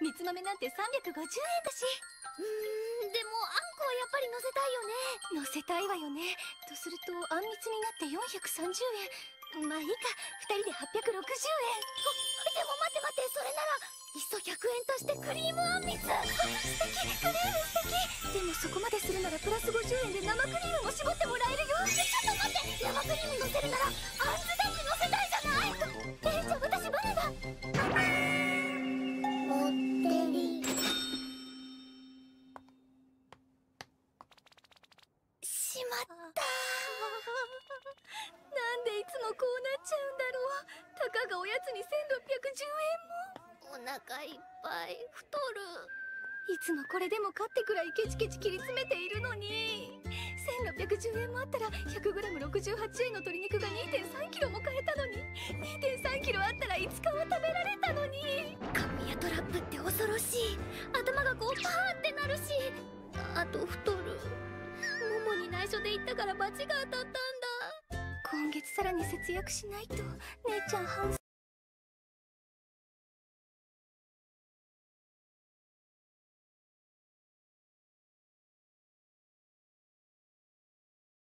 みつ豆なんて350円だし。うーんでもあんこはやっぱり乗せたいよね。乗せたいわよね。とするとあんみつになって430円。まあいいか2人で860円。でも待って待ってそれならいっそ100円としてクリームあんみつ。素敵クリーム素敵。でもそこまでするならプラス50円で生クリームも絞ってもらえるよ。ちょっと待って生クリーム乗せるならあんずだしまった。なんでいつもこうなっちゃうんだろう。たかがおやつに1610円も。お腹いっぱい太る。いつもこれでも買ってくらいケチケチ切り詰めているのに。1610円もあったら 100g68 円の鶏肉が 2.3kg も買えたのに。2.3kg あったら5日は食べられたのに。神谷トラップって恐ろしい。頭がこうパーってなるし。あと太言ったから罰が当たったんだ。今月さらに節約しないと姉ちゃん反省